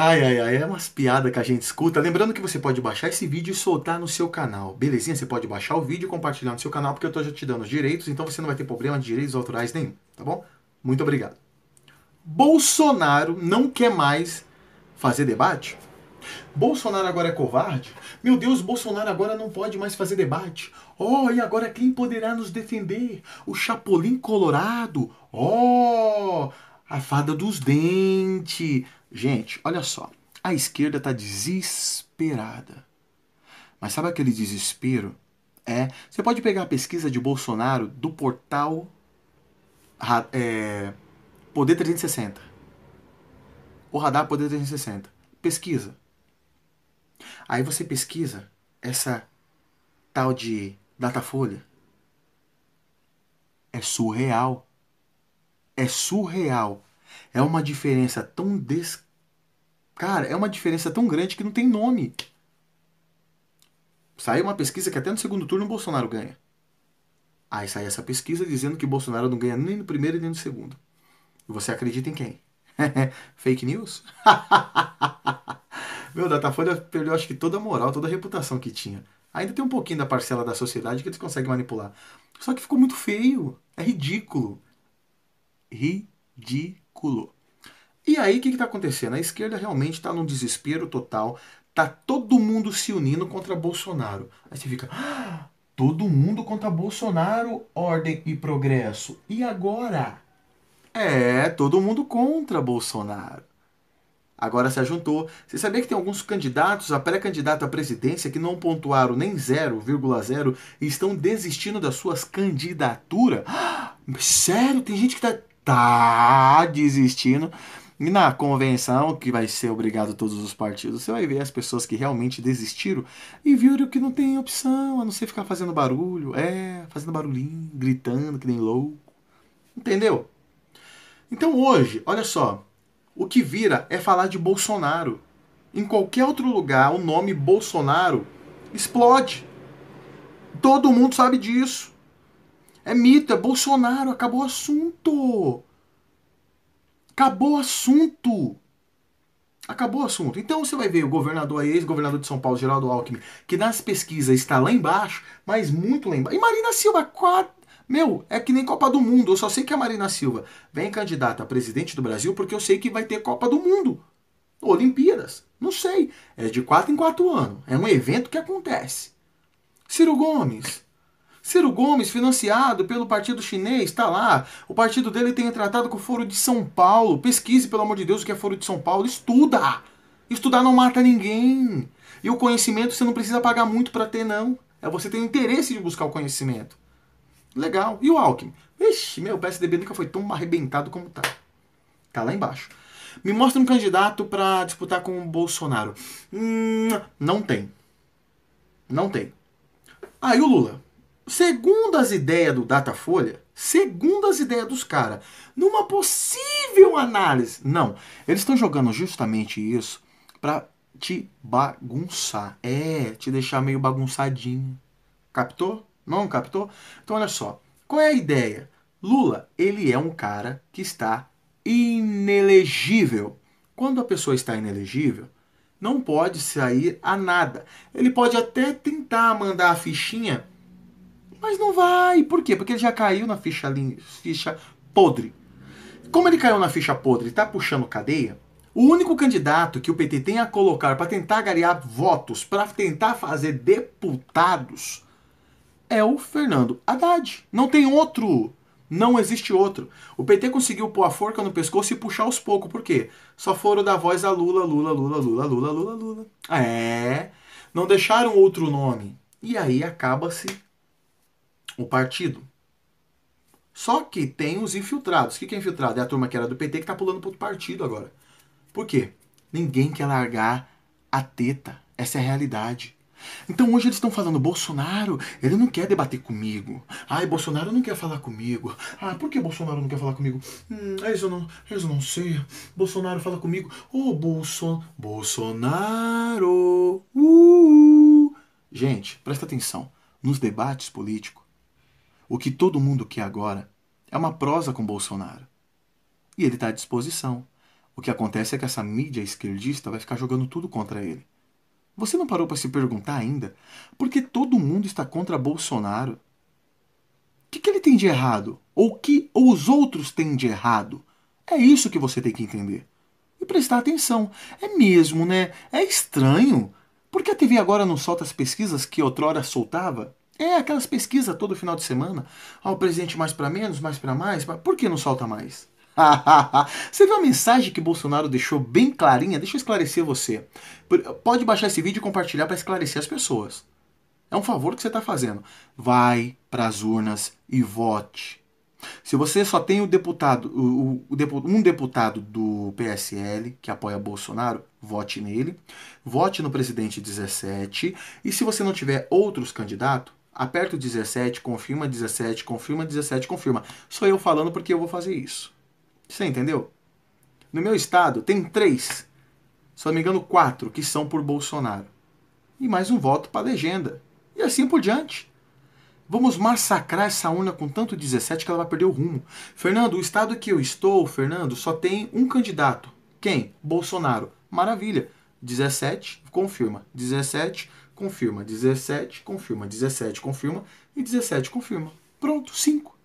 Ai, ai, ai, é umas piadas que a gente escuta. Lembrando que você pode baixar esse vídeo e soltar no seu canal. Belezinha? Você pode baixar o vídeo e compartilhar no seu canal, porque eu tô já te dando os direitos, então você não vai ter problema de direitos autorais nenhum, tá bom? Muito obrigado. Bolsonaro não quer mais fazer debate? Bolsonaro agora é covarde? Meu Deus, Bolsonaro agora não pode mais fazer debate. Oh, e agora quem poderá nos defender? O Chapolin Colorado? Oh, a fada dos dentes. Gente, olha só. A esquerda está desesperada. Mas sabe aquele desespero? É. Você pode pegar a pesquisa de Bolsonaro do portal é, Poder 360. O radar Poder 360. Pesquisa. Aí você pesquisa essa tal de Datafolha. É surreal. É surreal. É uma diferença tão des... Cara, é uma diferença tão grande que não tem nome. Saiu uma pesquisa que até no segundo turno o Bolsonaro ganha. Aí sai essa pesquisa dizendo que Bolsonaro não ganha nem no primeiro nem no segundo. E você acredita em quem? Fake news? Meu, Datafolha perdeu acho que toda a moral, toda a reputação que tinha. Ainda tem um pouquinho da parcela da sociedade que eles conseguem manipular. Só que ficou muito feio. É ridículo. Ridículo. E aí, o que está acontecendo? A esquerda realmente está num desespero total. Tá todo mundo se unindo contra Bolsonaro. Aí você fica. Ah, todo mundo contra Bolsonaro, ordem e progresso. E agora? É, todo mundo contra Bolsonaro. Agora se ajuntou. Você sabia que tem alguns candidatos a pré-candidato à presidência que não pontuaram nem 0,0 e estão desistindo das suas candidaturas? Sério? Tem gente que tá, tá desistindo. E na convenção, que vai ser obrigado a todos os partidos, você vai ver as pessoas que realmente desistiram e viram que não tem opção, a não ser ficar fazendo barulho, é, fazendo barulhinho, gritando que nem louco. Entendeu? Então hoje, olha só, o que vira é falar de Bolsonaro. Em qualquer outro lugar, o nome Bolsonaro explode. Todo mundo sabe disso. É mito, é Bolsonaro, acabou o assunto. Acabou o assunto. Acabou o assunto. Então você vai ver o governador, ex-governador de São Paulo, Geraldo Alckmin, que nas pesquisas está lá embaixo, mas muito lá embaixo. E Marina Silva, quatro, meu, é que nem Copa do Mundo. Eu só sei que a Marina Silva vem candidata a presidente do Brasil porque eu sei que vai ter Copa do Mundo. Olimpíadas. Não sei. É de quatro em quatro anos. É um evento que acontece. Ciro Gomes. Ciro Gomes, financiado pelo partido chinês, está lá. O partido dele tem tratado com o Foro de São Paulo. Pesquise, pelo amor de Deus, o que é Foro de São Paulo. Estuda! Estudar não mata ninguém. E o conhecimento você não precisa pagar muito para ter, não. É você ter interesse de buscar o conhecimento. Legal. E o Alckmin? Ixi, meu, o PSDB nunca foi tão arrebentado como tá. Tá lá embaixo. Me mostra um candidato para disputar com o Bolsonaro. Hum, não tem. Não tem. Ah, e o Lula? Segundo as ideias do Datafolha, segundo as ideias dos caras, numa possível análise. Não, eles estão jogando justamente isso para te bagunçar. É, te deixar meio bagunçadinho. Captou? Não captou? Então olha só. Qual é a ideia? Lula, ele é um cara que está inelegível. Quando a pessoa está inelegível, não pode sair a nada. Ele pode até tentar mandar a fichinha, mas não vai. Por quê? Porque ele já caiu na ficha, ficha podre. Como ele caiu na ficha podre e está puxando cadeia, o único candidato que o PT tem a colocar para tentar garear votos, para tentar fazer deputados, é o Fernando Haddad. Não tem outro. Não existe outro. O PT conseguiu pôr a forca no pescoço e puxar aos poucos. Por quê? Só foram dar voz a Lula, Lula, Lula, Lula, Lula, Lula, Lula. É. Não deixaram outro nome. E aí acaba-se o partido. Só que tem os infiltrados. O que é infiltrado? É a turma que era do PT que está pulando para outro partido agora. Por quê? Ninguém quer largar a teta. Essa é a realidade. Então hoje eles estão falando, Bolsonaro, ele não quer debater comigo. Ai, Bolsonaro não quer falar comigo. Ah, por que Bolsonaro não quer falar comigo? Hum, eles eu não, eles eu não sei. Bolsonaro fala comigo. Ô, oh, Bolson, Bolsonaro. Uh. Gente, presta atenção. Nos debates políticos, o que todo mundo quer agora é uma prosa com Bolsonaro. E ele está à disposição. O que acontece é que essa mídia esquerdista vai ficar jogando tudo contra ele. Você não parou para se perguntar ainda por que todo mundo está contra Bolsonaro? O que, que ele tem de errado? Ou o que ou os outros têm de errado? É isso que você tem que entender. E prestar atenção. É mesmo, né? É estranho. Por que a TV agora não solta as pesquisas que outrora soltava? É aquelas pesquisas todo final de semana. Ah, o presidente mais para menos, mais para mais. Por que não solta mais? você viu a mensagem que Bolsonaro deixou bem clarinha? Deixa eu esclarecer você. Pode baixar esse vídeo e compartilhar para esclarecer as pessoas. É um favor que você está fazendo. Vai para as urnas e vote. Se você só tem o deputado, o, o, um deputado do PSL que apoia Bolsonaro, vote nele. Vote no presidente 17. E se você não tiver outros candidatos, aperta o 17, confirma 17, confirma 17, confirma. Sou eu falando porque eu vou fazer isso. Você entendeu? No meu estado tem três, se não me engano, quatro que são por Bolsonaro. E mais um voto para legenda. E assim por diante. Vamos massacrar essa urna com tanto 17 que ela vai perder o rumo. Fernando, o estado que eu estou, Fernando, só tem um candidato. Quem? Bolsonaro. Maravilha. 17, confirma. 17, confirma, 17, confirma, 17, confirma e 17, confirma. Pronto, 5.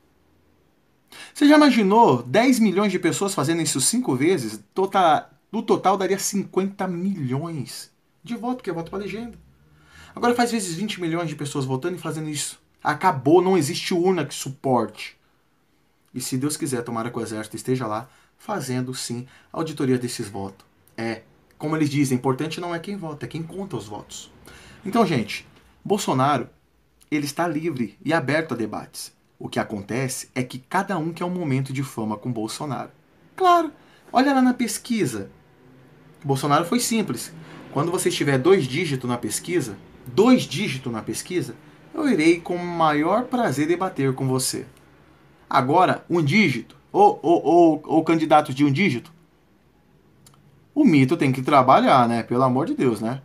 Você já imaginou 10 milhões de pessoas fazendo isso 5 vezes? Total, no total daria 50 milhões de voto, que é voto para legenda. Agora faz vezes 20 milhões de pessoas votando e fazendo isso. Acabou, não existe urna que suporte. E se Deus quiser, tomara que o exército esteja lá, fazendo sim auditoria desses votos. É, como eles dizem, importante não é quem vota, é quem conta os votos. Então, gente, Bolsonaro, ele está livre e aberto a debates. O que acontece é que cada um quer um momento de fama com Bolsonaro. Claro, olha lá na pesquisa. Bolsonaro foi simples. Quando você tiver dois dígitos na pesquisa, dois dígitos na pesquisa, eu irei com o maior prazer debater com você. Agora, um dígito, ou, ou, ou, ou candidatos de um dígito, o mito tem que trabalhar, né? Pelo amor de Deus, né?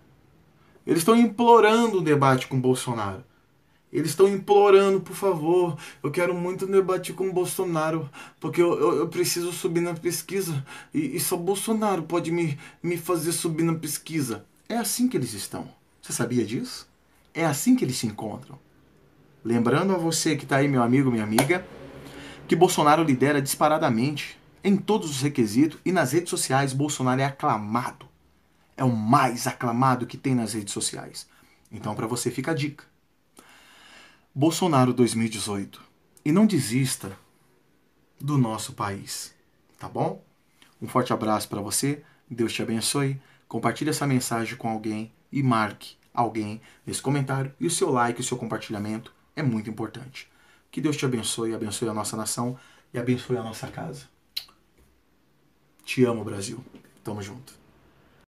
Eles estão implorando o debate com Bolsonaro. Eles estão implorando, por favor, eu quero muito debater com Bolsonaro, porque eu, eu, eu preciso subir na pesquisa e, e, só Bolsonaro pode me, me fazer subir na pesquisa. É assim que eles estão. Você sabia disso? É assim que eles se encontram. Lembrando a você que está aí, meu amigo, minha amiga, que Bolsonaro lidera disparadamente em todos os requisitos e nas redes sociais Bolsonaro é aclamado é o mais aclamado que tem nas redes sociais. Então, para você fica a dica. Bolsonaro 2018. E não desista do nosso país, tá bom? Um forte abraço para você. Deus te abençoe. Compartilhe essa mensagem com alguém e marque alguém nesse comentário. E o seu like, o seu compartilhamento é muito importante. Que Deus te abençoe, abençoe a nossa nação e abençoe a nossa casa. Te amo, Brasil. Tamo junto.